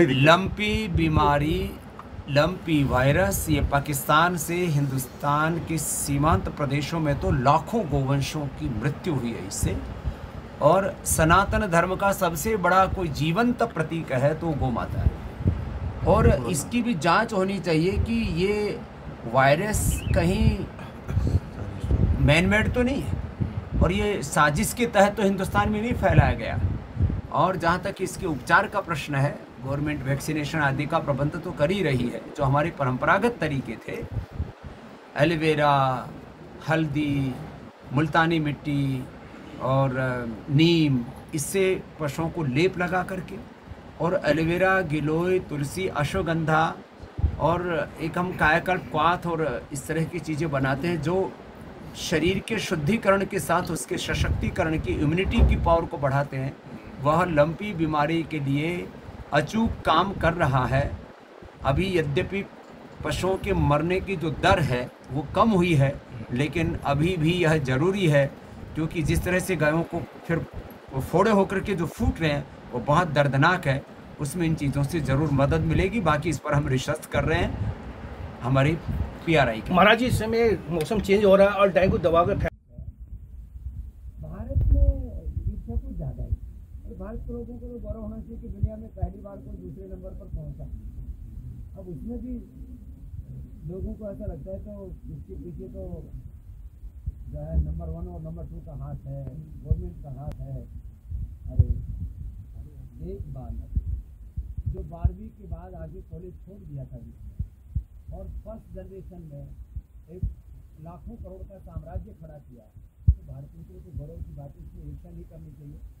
Lumpy बीमारी, lumpy virus, ये पाकिस्तान से हिंदुस्तान के सीमांत प्रदेशों में तो लाखों गोवंशों की मृत्यु हुई है इससे। और सनातन धर्म का सबसे बड़ा कोई जीवंत प्रतीक है तो गौ माता है। और इसकी भी जाँच होनी चाहिए कि ये वायरस कहीं मैनमेड तो नहीं है। और ये साजिश के तहत तो हिंदुस्तान में नहीं फैलाया गया। और जहाँ तक इसके उपचार का प्रश्न है गवर्नमेंट वैक्सीनेशन आदि का प्रबंध तो कर ही रही है, जो हमारे परंपरागत तरीके थे। एलोवेरा, हल्दी, मुल्तानी मिट्टी और नीम, इससे पशुओं को लेप लगा करके और एलोवेरा, गिलोय, तुलसी, अश्वगंधा और एक हम कायाकल्प, क्वाथ और इस तरह की चीज़ें बनाते हैं जो शरीर के शुद्धिकरण के साथ उसके सशक्तिकरण की इम्यूनिटी की पावर को बढ़ाते हैं। वह लंपी बीमारी के लिए अचूक काम कर रहा है। अभी यद्यपि पशुओं के मरने की जो दर है, वो कम हुई है, लेकिन अभी भी यह ज़रूरी है, क्योंकि जिस तरह से गायों को फिर वो फोड़े होकर के जो फूट रहे हैं, वो बहुत दर्दनाक है। उसमें इन चीज़ों से ज़रूर मदद मिलेगी। बाकी इस पर हम रिसर्च कर रहे हैं। हमारी पी आर आई महाराज जी इस समय मौसम चेंज हो रहा है और डेंगू दवा का में इच्छा कुछ ज़्यादा और भारत के लोगों को तो गौरव होना चाहिए कि दुनिया में पहली बार कोई दूसरे नंबर पर पहुँचा। अब उसमें भी लोगों को ऐसा लगता है तो इसके पीछे तो जो है नंबर वन और नंबर टू का हाथ है गवर्नमेंट का हाथ है। अरे, एक बार जो बारहवीं के बाद आगे कॉलेज छोड़ दिया था जिसने और फ़र्स्ट जनरेशन में एक लाखों करोड़ का साम्राज्य खड़ा किया तो भारतीयों के तो गौरव की बात इसमें ईर्षा नहीं करनी चाहिए।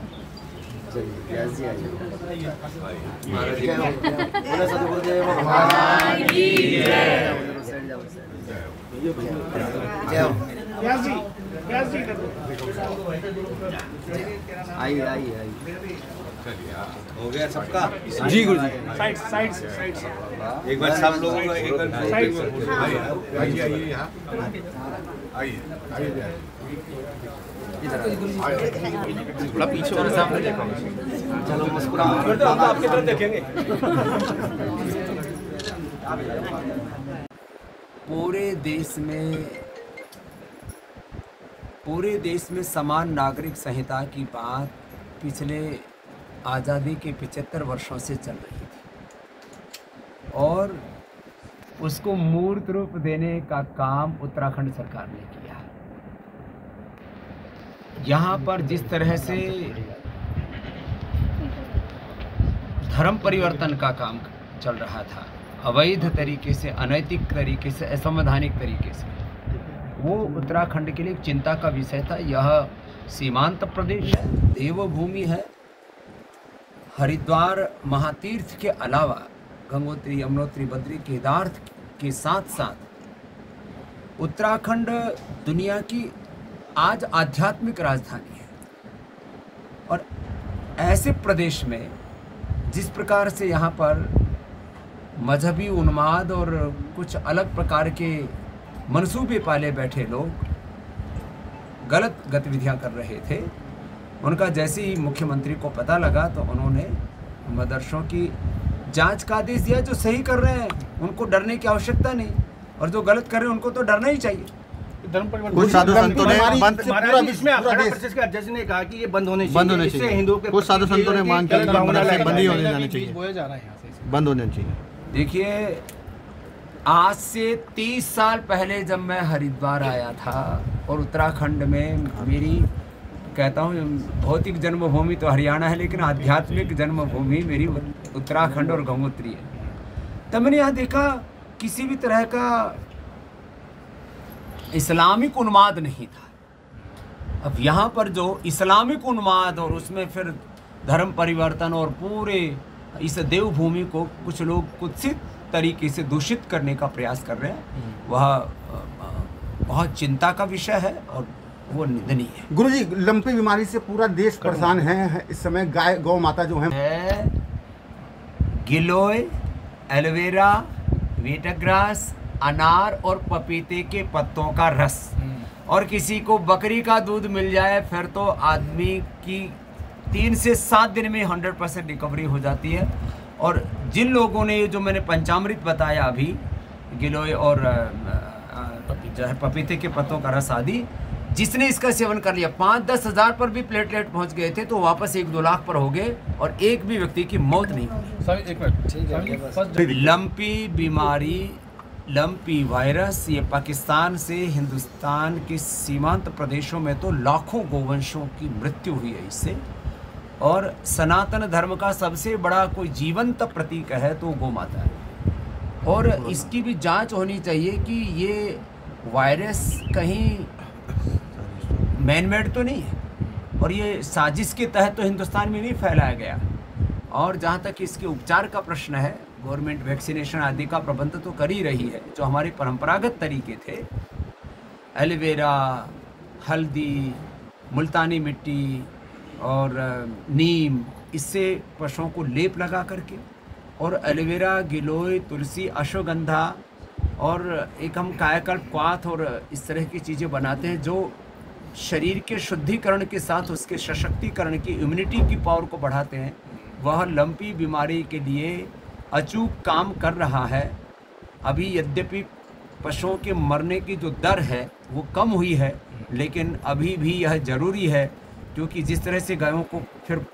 आइए हो। आइए आइए हो। गया सबका जी गुरु जी साइड साइड साइड एक बार सब लोगों को एक बार साइड से आइए आइए। यहाँ आइए आइए। थोड़ा पीछे और सामने देखो चलो मुस्कुरा तो हम तरफ़ देखेंगे पूरे देश में, पूरे देश में समान नागरिक संहिता की बात पिछले आज़ादी के 75 वर्षों से चल रही थी। और उसको मूर्त रूप देने का काम उत्तराखंड सरकार ने किया। यहाँ पर जिस तरह से धर्म परिवर्तन का काम चल रहा था, अवैध तरीके से, अनैतिक तरीके से, असंवैधानिक तरीके से, वो उत्तराखंड के लिए चिंता का विषय था। यह सीमांत प्रदेश है, देवभूमि है। हरिद्वार महातीर्थ के अलावा गंगोत्री, यमुनोत्री, बद्री, केदार्थ के साथ साथ उत्तराखंड दुनिया की आज आध्यात्मिक राजधानी है। और ऐसे प्रदेश में, जिस प्रकार से यहाँ पर मजहबी उन्माद और कुछ अलग प्रकार के मनसूबे पाले बैठे लोग गलत गतिविधियाँ कर रहे थे, उनका जैसे ही मुख्यमंत्री को पता लगा तो उन्होंने मदरसों की जाँच का आदेश दिया, जो सही कर रहे हैं, उनको डरने की आवश्यकता नहीं। और जो गलत कर रहे हैं, उनको तो डरना ही चाहिए। धर्म परिवर्तन कुछ साधु संतों ने बंद महाराज जी, इसमें पूरा देश- परिषद अध्यक्ष ने कहा कि ये बंद होने बंद होने चाहिए। हिंदुओं के कुछ साधु संतों ने मांग की। बंद ही होने जाने चाहिए। बोया जा रहा है यहाँ से बंद होने चाहिए। देखिए आज से तीस साल पहले जब मैं हरिद्वार आया था और उत्तराखंड में मेरी कहता हूँ भौतिक जन्मभूमि तो हरियाणा है लेकिन आध्यात्मिक जन्मभूमि मेरी उत्तराखंड और गंगोत्री है। तब मैंने यहाँ देखा किसी भी तरह का इस्लामिक उन्माद नहीं था। अब यहाँ पर जो इस्लामिक उन्माद और उसमें फिर धर्म परिवर्तन और पूरे इस देवभूमि को कुछ लोग कुत्सित तरीके से दूषित करने का प्रयास कर रहे हैं वह बहुत चिंता का विषय है और वो निंदनीय है। गुरु जी लंपी बीमारी से पूरा देश परेशान है इस समय गाय गौ माता जो है। है गिलोय एलोवेरा वीटाग्रास अनार और पपीते के पत्तों का रस। और किसी को बकरी का दूध मिल जाए फिर तो आदमी की तीन से सात दिन में हंड्रेड परसेंट रिकवरी हो जाती है। और जिन लोगों ने ये जो मैंने पंचामृत बताया अभी गिलोय और जो है पपीते के पत्तों का रस आदि जिसने इसका सेवन कर लिया पाँच दस हज़ार पर भी प्लेटलेट पहुँच गए थे तो वापस एक दो लाख पर हो गए और एक भी व्यक्ति की मौत नहीं हुई। लंपी बीमारी लंपी वायरस ये पाकिस्तान से हिंदुस्तान के सीमांत प्रदेशों में तो लाखों गोवंशों की मृत्यु हुई है इससे। और सनातन धर्म का सबसे बड़ा कोई जीवंत प्रतीक है तो गौ माता है। और इसकी भी जाँच होनी चाहिए कि ये वायरस कहीं मैनमेड तो नहीं है और ये साजिश के तहत तो हिंदुस्तान में नहीं फैलाया गया। और जहाँ तक इसके उपचार का प्रश्न है गवर्नमेंट वैक्सीनेशन आदि का प्रबंध तो कर ही रही है, जो हमारे परंपरागत तरीके थे। एलोवेरा, हल्दी, मुल्तानी मिट्टी और नीम, इससे पशुओं को लेप लगा करके और एलोवेरा, गिलोय, तुलसी, अश्वगंधा और एक हम कायाकल्प, क्वाथ और इस तरह की चीज़ें बनाते हैं जो शरीर के शुद्धिकरण के साथ उसके सशक्तिकरण की इम्यूनिटी की पावर को बढ़ाते हैं। वह लंपी बीमारी के लिए अचूक काम कर रहा है। अभी यद्यपि पशुओं के मरने की जो दर है, वो कम हुई है, लेकिन अभी भी यह ज़रूरी है, क्योंकि जिस तरह से गायों को फिर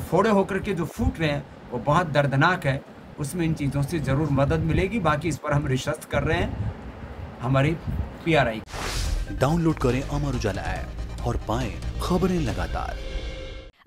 फोड़े होकर के जो फूट रहे हैं, वो बहुत दर्दनाक है। उसमें इन चीज़ों से ज़रूर मदद मिलेगी। बाकी इस पर हम रिसर्च कर रहे हैं। हमारी पीआरआई डाउनलोड करें अमर उजाला ऐप और पाएँ खबरें लगातार।